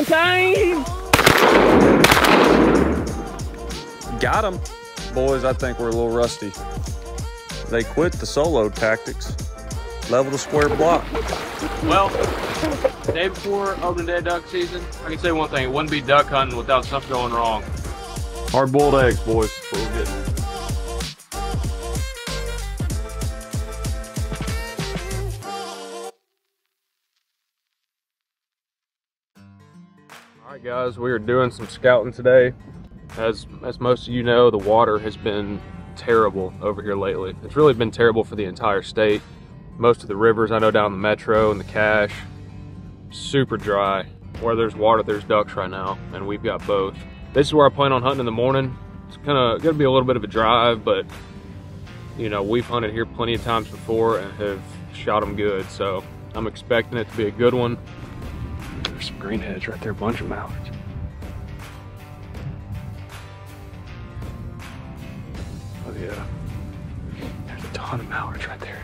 One time! Got him. Boys, I think we're a little rusty. They quit the solo tactics. Level the square block. Well, day before opening day duck season, I can say one thing, it wouldn't be duck hunting without something going wrong. Hard-boiled eggs, boys. That's what All right, guys, we are doing some scouting today. As as most of you know, the water has been terrible over here lately. It's really been terrible for the entire state. Most of the rivers I know down the metro and the cache, super dry. Where there's water, there's ducks right now, and we've got both. This is where I plan on hunting in the morning. It's kind of gonna be a little bit of a drive, but you know we've hunted here plenty of times before and have shot them good. So I'm expecting it to be a good one. There's some greenheads right there, a bunch of mallards. Oh yeah. There's a ton of mallards right there.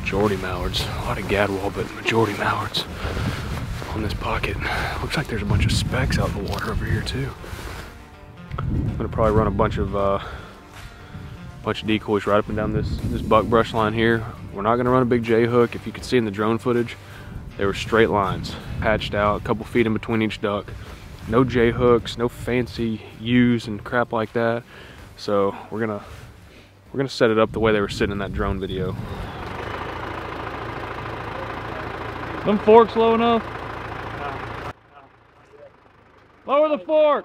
Majority mallards. A lot of gadwall, but majority mallards on this pocket. Looks like there's a bunch of specks out in the water over here too. I'm gonna probably run a bunch of uh, bunch of decoys right up and down this this buck brush line here. We're not gonna run a big J hook. If you could see in the drone footage, they were straight lines, patched out, a couple feet in between each duck. No J hooks, no fancy U's and crap like that. So we're gonna we're gonna set it up the way they were sitting in that drone video. Them forks low enough? Lower the fork!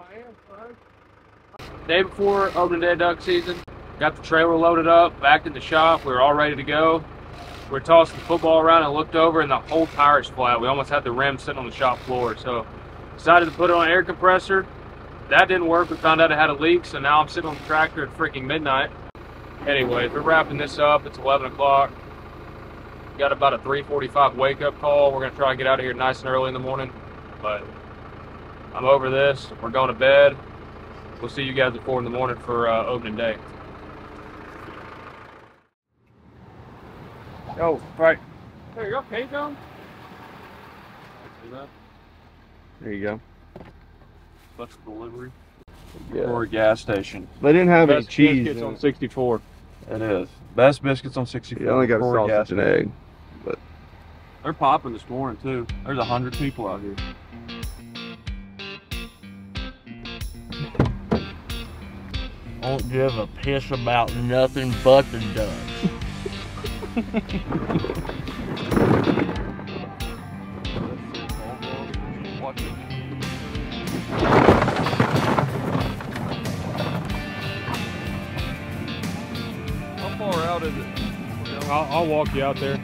Day before opening day duck season, got the trailer loaded up, back in the shop, we were all ready to go. We are tossing the football around and looked over and the whole tire's flat. We almost had the rim sitting on the shop floor. So decided to put it on an air compressor. That didn't work. We found out it had a leak, so now I'm sitting on the tractor at freaking midnight. Anyways, we're wrapping this up. It's 11 o'clock. Got about a 3:45 wake up call. We're gonna try and get out of here nice and early in the morning, but I'm over this. We're going to bed. We'll see you guys at four in the morning for uh, opening day. Oh, right. Hey, you go, okay, John? There you go. Bus delivery. Yeah. or a gas station. They didn't have any cheese. biscuits on 64. It is. Best biscuits on 64. You only got a or gas sausage and station. egg. They're popping this morning too. There's a hundred people out here. Won't give a piss about nothing but the ducks. How far out is it? I'll, I'll walk you out there.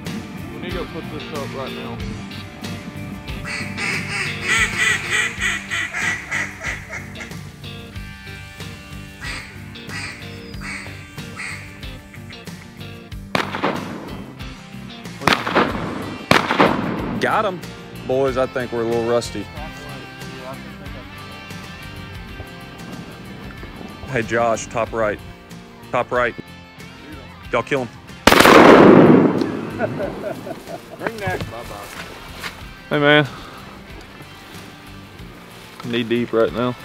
We need to go put this up right now. Got him. Boys, I think we're a little rusty. Hey, Josh, top right. Top right. Y'all kill him. Bring that. Hey man. Knee deep right now.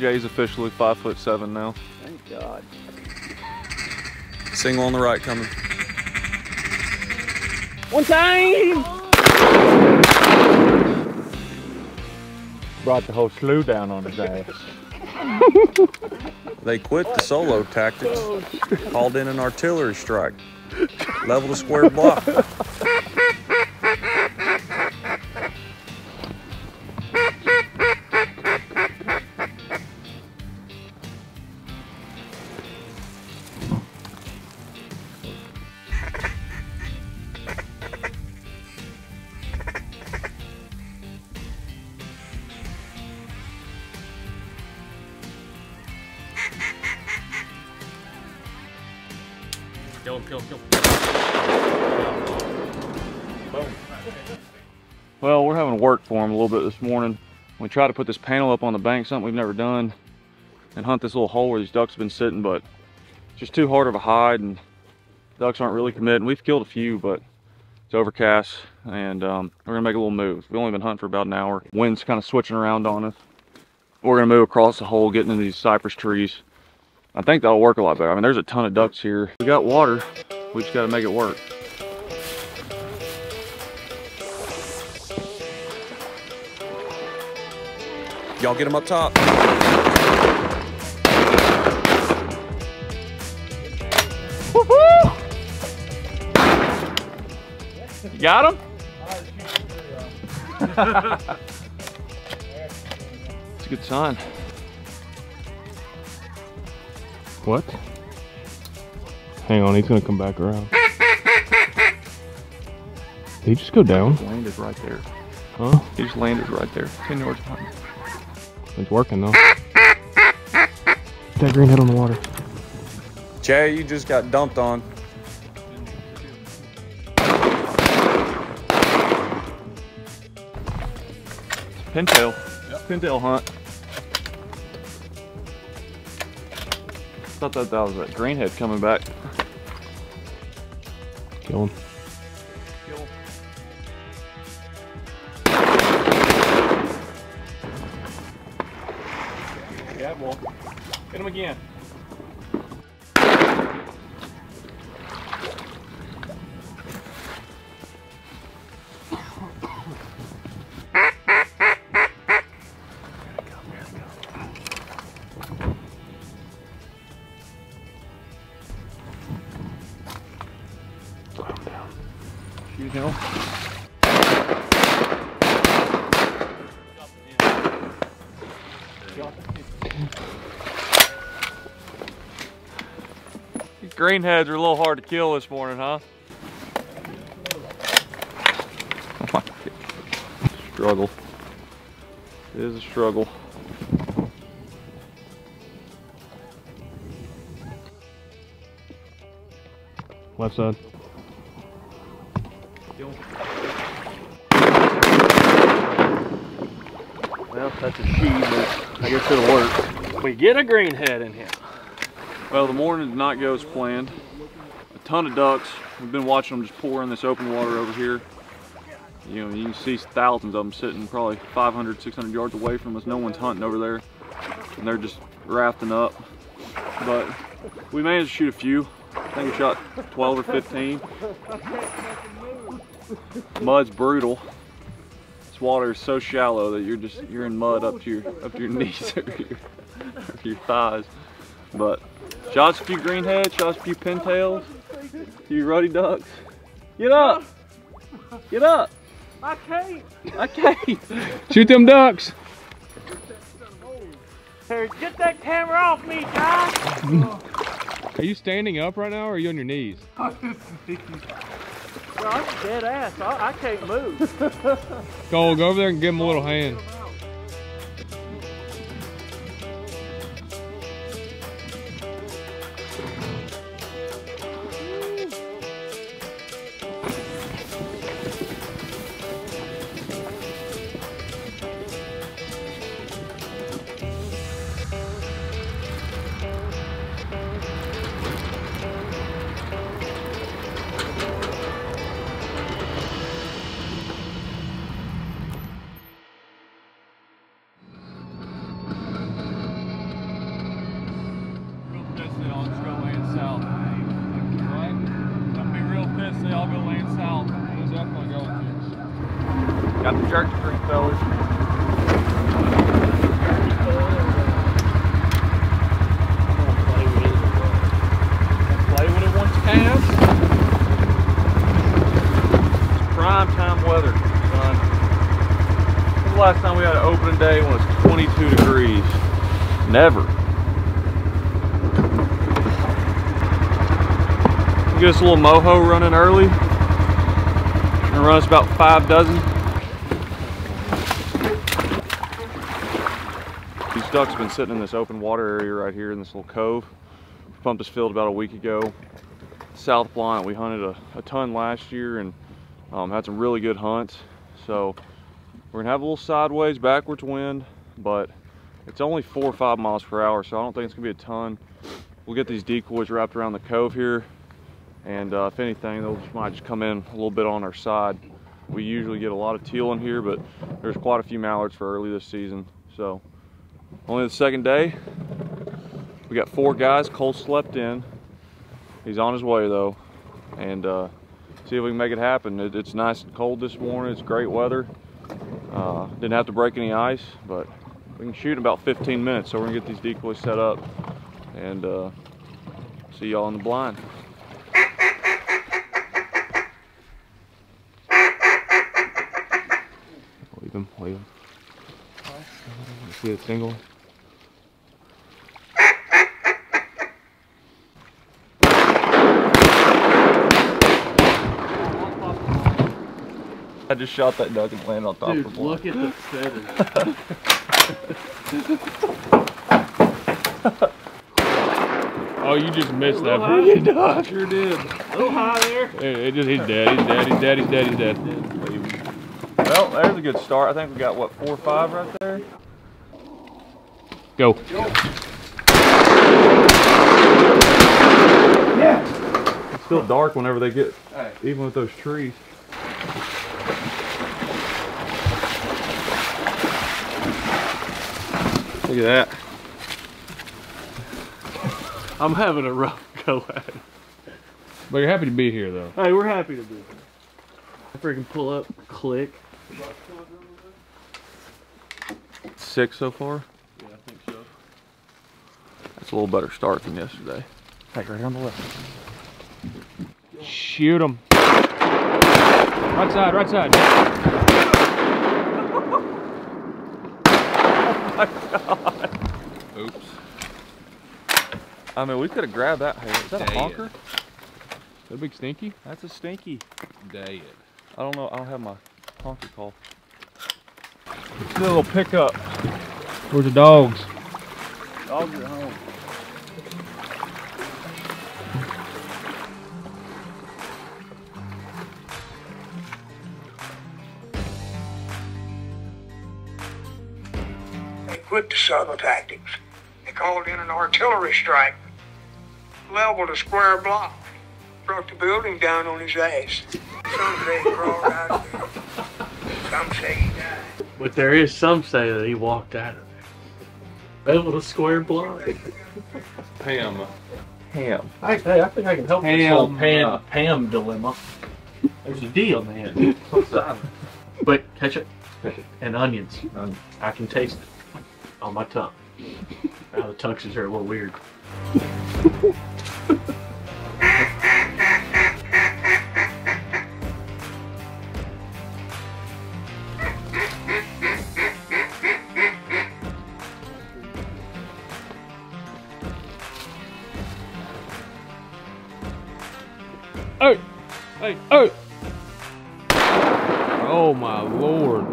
Jay's officially five foot seven now. Thank God. Single on the right coming. One time! Brought the whole slew down on his ass. They quit the solo tactics. Oh, Called in an artillery strike. Level the square block. Kill kill kill. Well, we're having work for him a little bit this morning. We tried to put this panel up on the bank, something we've never done, and hunt this little hole where these ducks have been sitting, but it's just too hard of a hide, and Ducks aren't really committing. We've killed a few, but it's overcast and um, we're gonna make a little move. We've only been hunting for about an hour. Wind's kind of switching around on us. We're gonna move across the hole, getting into these cypress trees. I think that'll work a lot better. I mean, there's a ton of ducks here. We got water. We just gotta make it work. Y'all get them up top. You got him? it's a good sign. What? Hang on, he's gonna come back around. Did he just go down? Landed right there. Huh? He just landed right there. 10 yards behind me. It's working though. Get that green head on the water. Jay, you just got dumped on. Pintail. Pintail hunt. I thought that that was a greenhead coming back. Kill him. Greenheads are a little hard to kill this morning, huh? Oh my God. Struggle. It is a struggle. Left side. Well, that's a she, but I guess it'll work. We get a green head in here. Well, the morning did not go as planned. A ton of ducks. We've been watching them just pour in this open water over here. You know, you can see thousands of them sitting probably 500, 600 yards away from us. No one's hunting over there. And they're just rafting up. But we managed to shoot a few. I think we shot 12 or 15. Mud's brutal. This water is so shallow that you're just you're in mud up to your up to your knees over your, your thighs. But shots a few greenheads, shots a few pintails, a few ruddy ducks. Get up! Get up! I can't. I can't! Shoot them ducks! Here, get that camera off me, guy. Are you standing up right now or are you on your knees? Bro, I'm dead ass. I, I can't move. Go, go over there and give him a little hand. Time weather, son. When's the last time we had an opening day when it was 22 degrees? Never. Get us a little Mojo running early. Gonna run us about five dozen. Ducks been sitting in this open water area right here in this little cove. Pumped this field about a week ago. South Blind, we hunted a, a ton last year and um, had some really good hunts. So we're gonna have a little sideways, backwards wind, but it's only four or five miles per hour, so I don't think it's gonna be a ton. We'll get these decoys wrapped around the cove here And uh, if anything, they'll just, might just come in a little bit on our side. We usually get a lot of teal in here, but there's quite a few mallards for early this season. So only the second day. We got four guys. Cole slept in. He's on his way though, and uh, see if we can make it happen. It, it's nice and cold this morning. It's great weather. Uh, didn't have to break any ice, but we can shoot in about 15 minutes. So we're gonna get these decoys set up and uh, see y'all in the blind. Leave him, leave him. See the single? I just shot that duck and landed on top Dude, of the look at the feathers. Oh, you just missed that. high. pretty. Sure did. A little high there. Hey, it just, he's dead. he's dead, he's dead, he's dead, he's dead, he's dead. Well, there's a good start. I think we got what four or five right there. Go. Yeah. It's still dark whenever they get, even with those trees. Look at that. I'm having a rough go at it. But you're happy to be here, though. Hey, we're happy to be here. I freaking pull up, click. Six so far. Yeah, I think so. That's a little better start than yesterday. Hey, right on the left. Shoot him. Right side, right side. Oh my god. Oops. I mean, we could have grabbed that. Hey, is that a Dang it. honker? That big stinky? That's a stinky. Day it. I don't know. I don't have my honker call. Let's a little pickup. Where's the dogs? Dogs are at home. They quit the subtle tactics. They called in an artillery strike, leveled a square block, brought the building down on his ass. Some say crawled out of there. Some say he died. But there is some say that he walked out of there. Able to square block. Pam. Ham. I, hey, I think I can help this whole Ham, Pam, uh, Pam dilemma. There's a deal, man. but ketchup and onions. I can taste it on my tongue. Now the tuxes are a little weird. Hey! Hey! Hey! Oh my lord.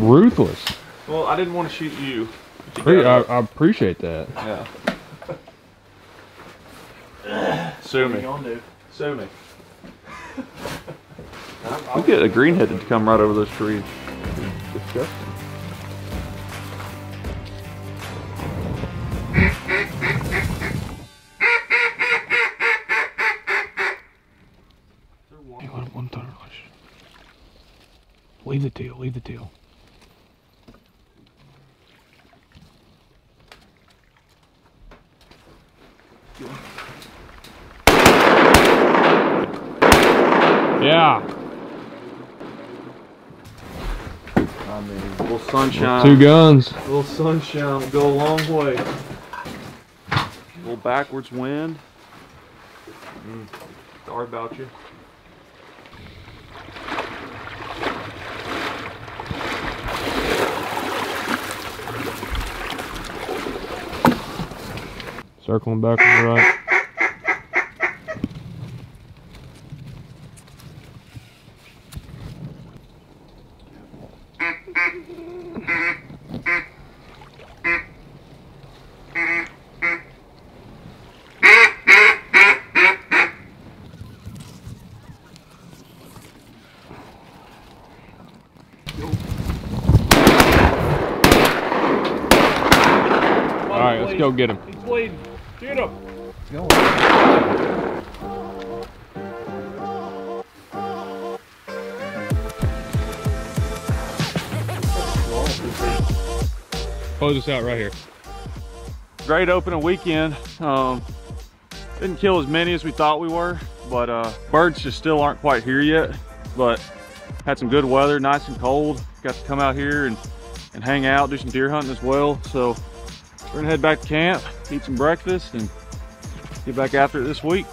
Ruthless. Well, I didn't want to shoot you. Pre- I, I appreciate that. Yeah. Sue What are you me. gonna do? Sue me. We get a greenheaded to come right over those trees. Disgusting. The deal, leave the deal. Yeah, I mean, a little sunshine. two guns. A little sunshine will go a long way. A little backwards wind. Mm, sorry about you. Circling back on the right. All right, let's go get him. Shoot him! Go on. Close this out right here. Great opening weekend. Um, didn't kill as many as we thought we were, but uh, birds just still aren't quite here yet. But had some good weather, nice and cold. Got to come out here and, and hang out, do some deer hunting as well. So we're gonna head back to camp, eat some breakfast, and get back after it this week.